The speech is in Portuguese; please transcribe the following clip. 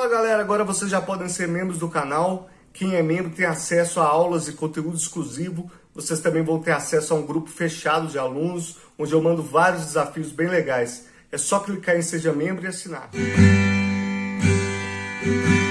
Fala galera, agora vocês já podem ser membros do canal. Quem é membro tem acesso a aulas e conteúdo exclusivo. Vocês também vão ter acesso a um grupo fechado de alunos, onde eu mando vários desafios bem legais. É só clicar em Seja Membro e assinar. Música